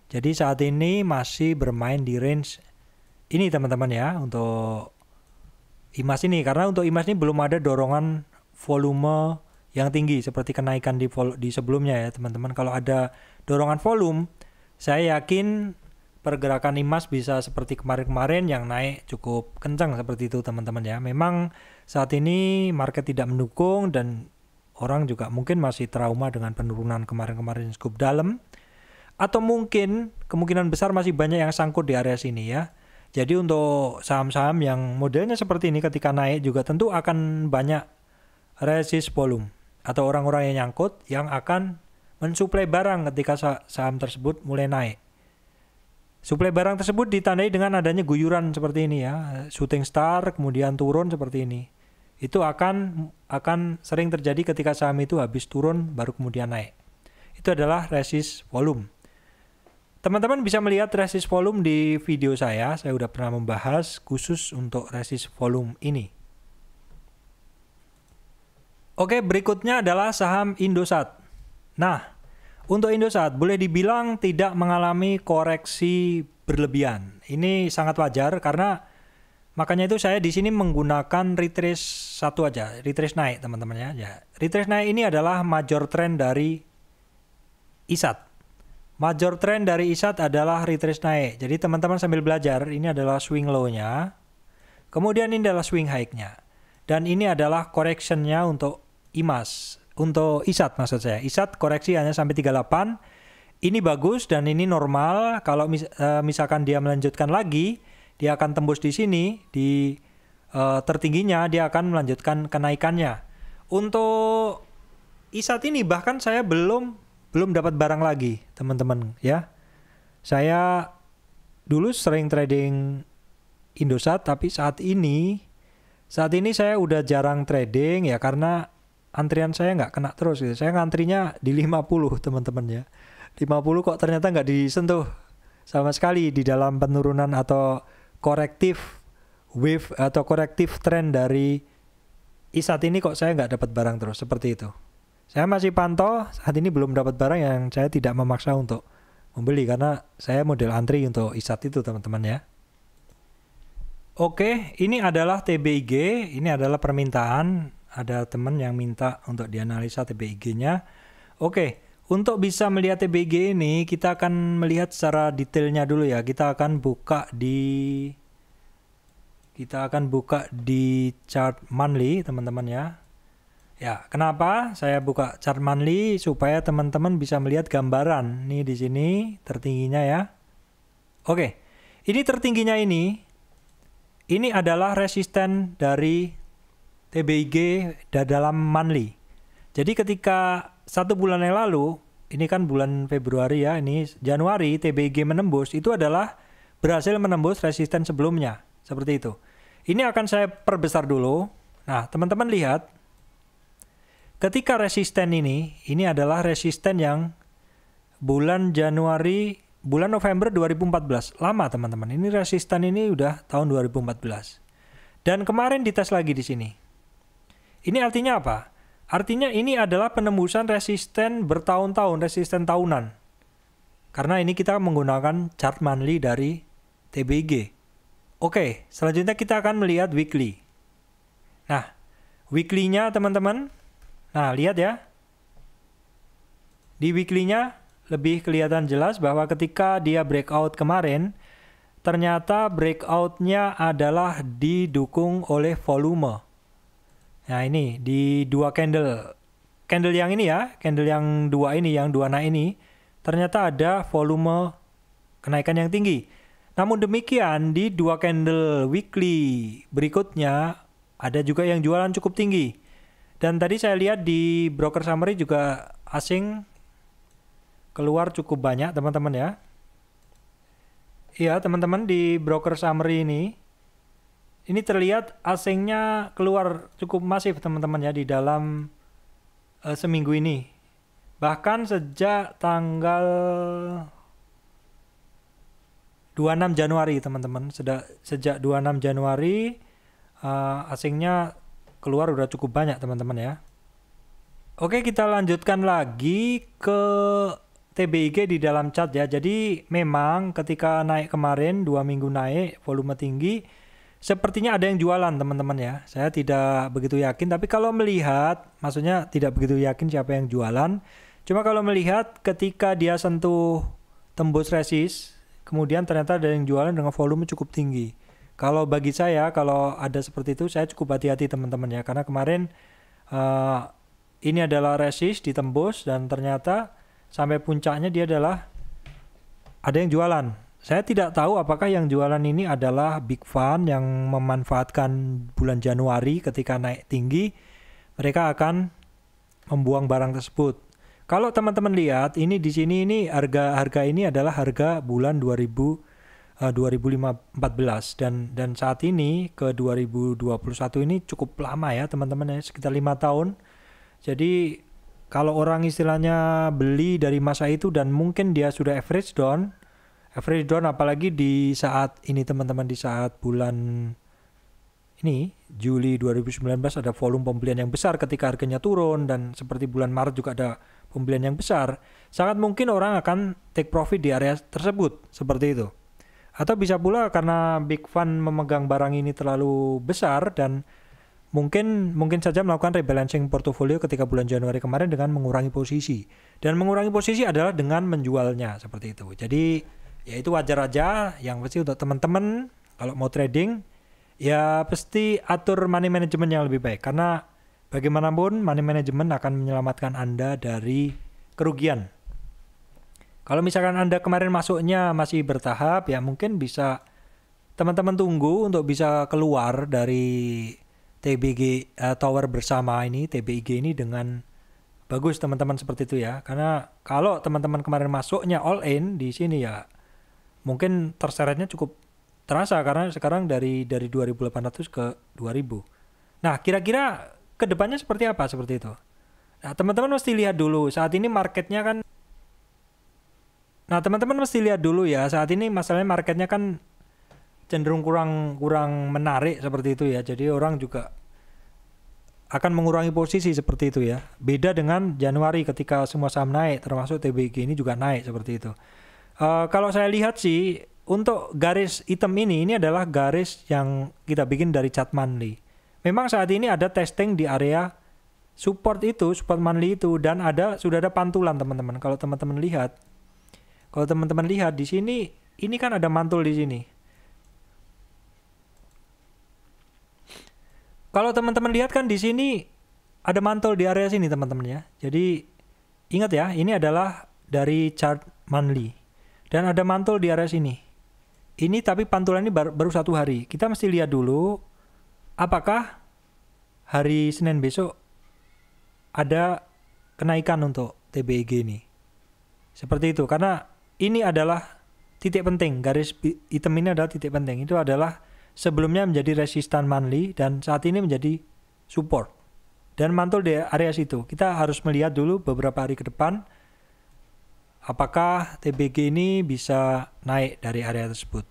Jadi saat ini masih bermain di range ini teman-teman ya untuk IMAS ini karena untuk IMAS ini belum ada dorongan volume yang tinggi seperti kenaikan di di sebelumnya ya teman-teman. Kalau ada dorongan volume, saya yakin pergerakan IMAS bisa seperti kemarin-kemarin yang naik cukup kencang seperti itu teman-teman ya. Memang saat ini market tidak mendukung dan orang juga mungkin masih trauma dengan penurunan kemarin-kemarin cukup dalam atau mungkin kemungkinan besar masih banyak yang sangkut di area sini ya. Jadi untuk saham-saham yang modelnya seperti ini ketika naik juga tentu akan banyak resist volume atau orang-orang yang nyangkut yang akan mensuplai barang ketika saham tersebut mulai naik. Suplai barang tersebut ditandai dengan adanya guyuran seperti ini ya, shooting star kemudian turun seperti ini. Itu akan akan sering terjadi ketika saham itu habis turun baru kemudian naik. Itu adalah resist volume. Teman-teman bisa melihat resist volume di video saya. Saya sudah pernah membahas khusus untuk resist volume ini. Oke, berikutnya adalah saham Indosat. Nah, Untuk Indosat boleh dibilang tidak mengalami koreksi berlebihan. Ini sangat wajar karena makanya itu saya di sini menggunakan retrace satu aja, retrace naik teman-teman ya. ya. Retrace naik ini adalah major trend dari ISAT. Major trend dari ISAT adalah retrace naik. Jadi teman-teman sambil belajar, ini adalah swing low-nya. Kemudian ini adalah swing high-nya. Dan ini adalah correction-nya untuk IMAS untuk ISAT maksud saya. ISAT koreksi hanya sampai 38. Ini bagus dan ini normal. Kalau mis uh, misalkan dia melanjutkan lagi, dia akan tembus di sini di uh, tertingginya dia akan melanjutkan kenaikannya. Untuk ISAT ini bahkan saya belum belum dapat barang lagi, teman-teman ya. Saya dulu sering trading Indosat tapi saat ini saat ini saya udah jarang trading ya karena antrian saya nggak kena terus gitu. Saya ngantrinya di 50 teman-teman ya. 50 kok ternyata nggak disentuh sama sekali di dalam penurunan atau korektif wave atau korektif tren dari ISAT ini kok saya nggak dapat barang terus seperti itu. Saya masih pantau saat ini belum dapat barang yang saya tidak memaksa untuk membeli karena saya model antri untuk ISAT itu teman-teman ya. Oke, ini adalah TBIG, ini adalah permintaan ada teman yang minta untuk dianalisa TBIG-nya. Oke, untuk bisa melihat TBIG ini kita akan melihat secara detailnya dulu ya. Kita akan buka di kita akan buka di chart monthly teman-teman ya. Ya, kenapa saya buka chart monthly supaya teman-teman bisa melihat gambaran nih di sini tertingginya ya. Oke. Ini tertingginya ini ini adalah resisten dari TBIG dalam monthly. Jadi ketika satu bulan yang lalu, ini kan bulan Februari ya, ini Januari TBIG menembus itu adalah berhasil menembus resisten sebelumnya, seperti itu. Ini akan saya perbesar dulu. Nah, teman-teman lihat, ketika resisten ini, ini adalah resisten yang bulan Januari, bulan November 2014. Lama teman-teman, ini resisten ini udah tahun 2014. Dan kemarin dites lagi di sini. Ini artinya apa? Artinya ini adalah penembusan resisten bertahun-tahun, resisten tahunan. Karena ini kita menggunakan chart monthly dari TBG. Oke, selanjutnya kita akan melihat weekly. Nah, weekly-nya teman-teman. Nah, lihat ya. Di weekly-nya lebih kelihatan jelas bahwa ketika dia breakout kemarin, ternyata breakout-nya adalah didukung oleh volume. Nah ini di dua candle, candle yang ini ya, candle yang dua ini, yang dua naik ini, ternyata ada volume kenaikan yang tinggi. Namun demikian di dua candle weekly berikutnya ada juga yang jualan cukup tinggi. Dan tadi saya lihat di broker summary juga asing keluar cukup banyak teman-teman ya. Iya teman-teman di broker summary ini ini terlihat asingnya keluar cukup masif teman-teman ya di dalam uh, seminggu ini. Bahkan sejak tanggal 26 Januari teman-teman, sejak 26 Januari uh, asingnya keluar udah cukup banyak teman-teman ya. Oke, kita lanjutkan lagi ke TBIG di dalam chat ya. Jadi memang ketika naik kemarin dua minggu naik volume tinggi, Sepertinya ada yang jualan teman-teman ya. Saya tidak begitu yakin, tapi kalau melihat, maksudnya tidak begitu yakin siapa yang jualan. Cuma kalau melihat ketika dia sentuh tembus resist, kemudian ternyata ada yang jualan dengan volume cukup tinggi. Kalau bagi saya, kalau ada seperti itu, saya cukup hati-hati teman-teman ya, karena kemarin uh, ini adalah resist ditembus dan ternyata sampai puncaknya dia adalah ada yang jualan saya tidak tahu apakah yang jualan ini adalah big fund yang memanfaatkan bulan Januari ketika naik tinggi, mereka akan membuang barang tersebut. Kalau teman-teman lihat, ini di sini ini harga harga ini adalah harga bulan 2000 uh, 2014 dan dan saat ini ke 2021 ini cukup lama ya teman-teman ya sekitar lima tahun. Jadi kalau orang istilahnya beli dari masa itu dan mungkin dia sudah average down average down apalagi di saat ini teman-teman di saat bulan ini Juli 2019 ada volume pembelian yang besar ketika harganya turun dan seperti bulan Maret juga ada pembelian yang besar, sangat mungkin orang akan take profit di area tersebut seperti itu. Atau bisa pula karena big fund memegang barang ini terlalu besar dan mungkin mungkin saja melakukan rebalancing portofolio ketika bulan Januari kemarin dengan mengurangi posisi. Dan mengurangi posisi adalah dengan menjualnya seperti itu. Jadi ya itu wajar aja. Yang pasti untuk teman-teman kalau mau trading ya pasti atur money management yang lebih baik. Karena bagaimanapun money management akan menyelamatkan Anda dari kerugian. Kalau misalkan Anda kemarin masuknya masih bertahap, ya mungkin bisa teman-teman tunggu untuk bisa keluar dari TBG uh, eh, Tower bersama ini, TBIG ini dengan bagus teman-teman seperti itu ya. Karena kalau teman-teman kemarin masuknya all in di sini ya mungkin terseretnya cukup terasa karena sekarang dari dari 2800 ke 2000. Nah, kira-kira ke depannya seperti apa seperti itu? Nah, teman-teman mesti lihat dulu. Saat ini marketnya kan Nah, teman-teman mesti lihat dulu ya. Saat ini masalahnya marketnya kan cenderung kurang kurang menarik seperti itu ya. Jadi orang juga akan mengurangi posisi seperti itu ya. Beda dengan Januari ketika semua saham naik, termasuk TBG ini juga naik seperti itu. Uh, kalau saya lihat sih untuk garis hitam ini ini adalah garis yang kita bikin dari chart monthly. Memang saat ini ada testing di area support itu, support monthly itu dan ada sudah ada pantulan teman-teman. Kalau teman-teman lihat kalau teman-teman lihat di sini, ini kan ada mantul di sini. Kalau teman-teman lihat kan di sini ada mantul di area sini teman-teman ya. Jadi ingat ya, ini adalah dari chart monthly dan ada mantul di area sini. Ini tapi pantulan ini baru, baru satu hari. Kita mesti lihat dulu apakah hari Senin besok ada kenaikan untuk TBG ini. Seperti itu karena ini adalah titik penting, garis hitam ini adalah titik penting. Itu adalah sebelumnya menjadi resistan monthly dan saat ini menjadi support. Dan mantul di area situ. Kita harus melihat dulu beberapa hari ke depan apakah TBG ini bisa naik dari area tersebut.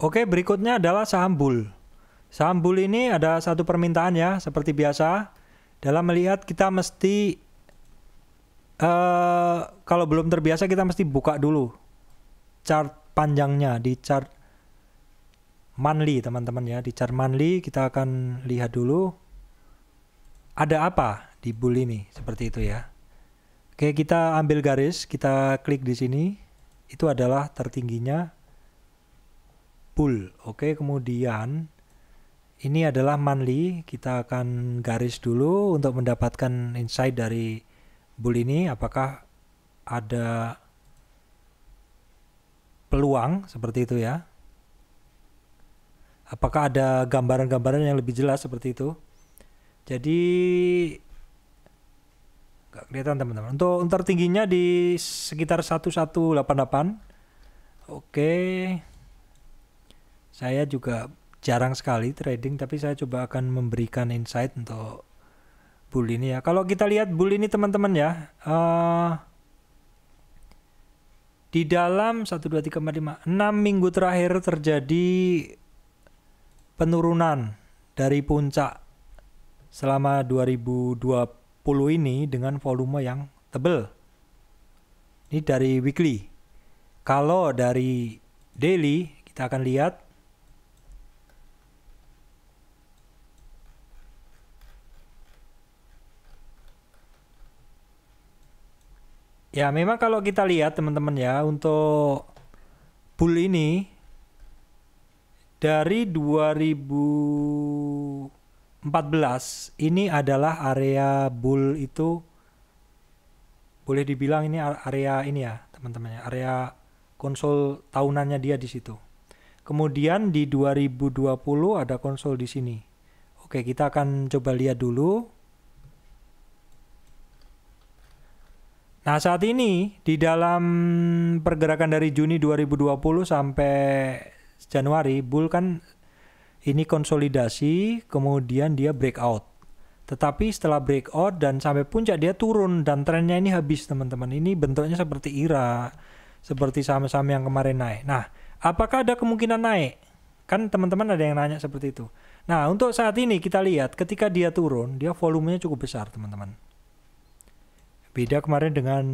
Oke, berikutnya adalah saham bull. Saham bull ini ada satu permintaan ya, seperti biasa dalam melihat kita mesti uh, kalau belum terbiasa kita mesti buka dulu chart panjangnya di chart monthly teman-teman ya di chart monthly kita akan lihat dulu ada apa di bull ini? Seperti itu ya. Oke kita ambil garis kita klik di sini. Itu adalah tertingginya bull. Oke kemudian ini adalah monthly, kita akan garis dulu untuk mendapatkan insight dari bull ini. Apakah ada peluang? Seperti itu ya. Apakah ada gambaran-gambaran yang lebih jelas seperti itu? Jadi nggak kelihatan teman-teman. Untuk tertingginya di sekitar 1188. Oke. Saya juga jarang sekali trading tapi saya coba akan memberikan insight untuk bull ini ya. Kalau kita lihat bull ini teman-teman ya, uh, di dalam 1 2 3 4 5 6 minggu terakhir terjadi penurunan dari puncak selama 2020 ini dengan volume yang tebal. Ini dari weekly. Kalau dari daily kita akan lihat Ya, memang kalau kita lihat teman-teman ya untuk bull ini dari 2014 ini adalah area bull itu boleh dibilang ini area ini ya, teman-teman ya, area konsol tahunannya dia di situ. Kemudian di 2020 ada konsol di sini. Oke, kita akan coba lihat dulu Nah, saat ini di dalam pergerakan dari Juni 2020 sampai Januari, bull kan ini konsolidasi, kemudian dia breakout. Tetapi setelah breakout dan sampai puncak dia turun dan trennya ini habis, teman-teman. Ini bentuknya seperti IRA, seperti saham-saham yang kemarin naik. Nah, apakah ada kemungkinan naik? Kan teman-teman ada yang nanya seperti itu. Nah, untuk saat ini kita lihat ketika dia turun, dia volumenya cukup besar, teman-teman. Beda kemarin dengan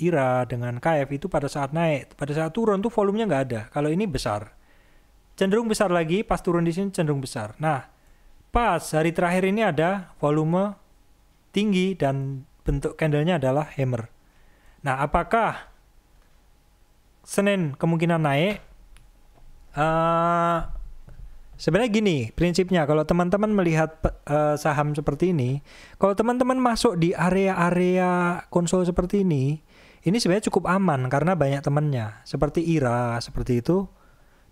IRA, dengan KF itu pada saat naik, pada saat turun tuh volumenya nggak ada. Kalau ini besar. Cenderung besar lagi, pas turun di sini cenderung besar. Nah, pas hari terakhir ini ada volume tinggi dan bentuk candlenya adalah hammer. Nah, apakah Senin kemungkinan naik? Uh, Sebenarnya gini prinsipnya kalau teman-teman melihat uh, saham seperti ini, kalau teman-teman masuk di area-area konsol seperti ini, ini sebenarnya cukup aman karena banyak temannya. Seperti IRA seperti itu.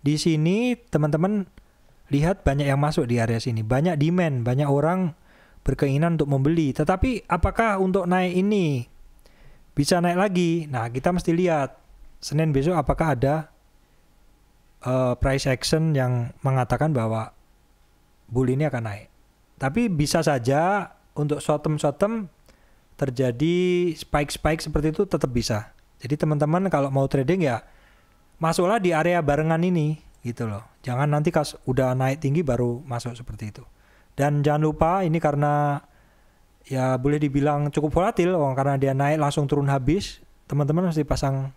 Di sini teman-teman lihat banyak yang masuk di area sini, banyak demand, banyak orang berkeinginan untuk membeli. Tetapi apakah untuk naik ini bisa naik lagi? Nah, kita mesti lihat Senin besok apakah ada uh, price action yang mengatakan bahwa bull ini akan naik. Tapi bisa saja untuk short term short term terjadi spike-spike seperti itu tetap bisa. Jadi teman-teman kalau mau trading ya masuklah di area barengan ini gitu loh. Jangan nanti kas udah naik tinggi baru masuk seperti itu. Dan jangan lupa ini karena ya boleh dibilang cukup volatil, oh, karena dia naik langsung turun habis, teman-teman harus dipasang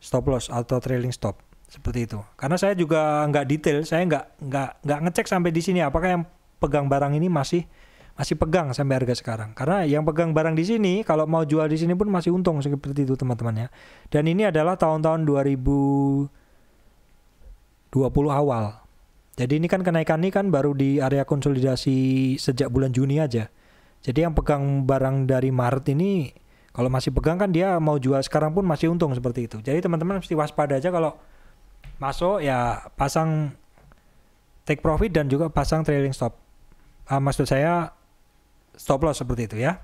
stop loss atau trailing stop seperti itu. Karena saya juga nggak detail, saya nggak nggak nggak ngecek sampai di sini apakah yang pegang barang ini masih masih pegang sampai harga sekarang. Karena yang pegang barang di sini kalau mau jual di sini pun masih untung seperti itu teman-teman ya. Dan ini adalah tahun-tahun 2020 awal. Jadi ini kan kenaikan ini kan baru di area konsolidasi sejak bulan Juni aja. Jadi yang pegang barang dari Maret ini kalau masih pegang kan dia mau jual sekarang pun masih untung seperti itu. Jadi teman-teman mesti waspada aja kalau masuk ya pasang take profit dan juga pasang trailing stop. Uh, maksud saya stop loss seperti itu ya.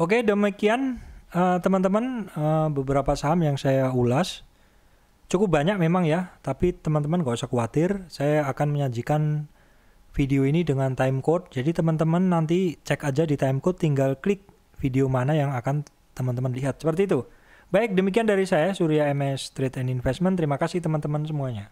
Oke demikian uh, teman-teman uh, beberapa saham yang saya ulas cukup banyak memang ya tapi teman-teman gak usah khawatir saya akan menyajikan video ini dengan time code jadi teman-teman nanti cek aja di time code tinggal klik video mana yang akan teman-teman lihat seperti itu Baik, demikian dari saya Surya MS Trade and Investment. Terima kasih teman-teman semuanya.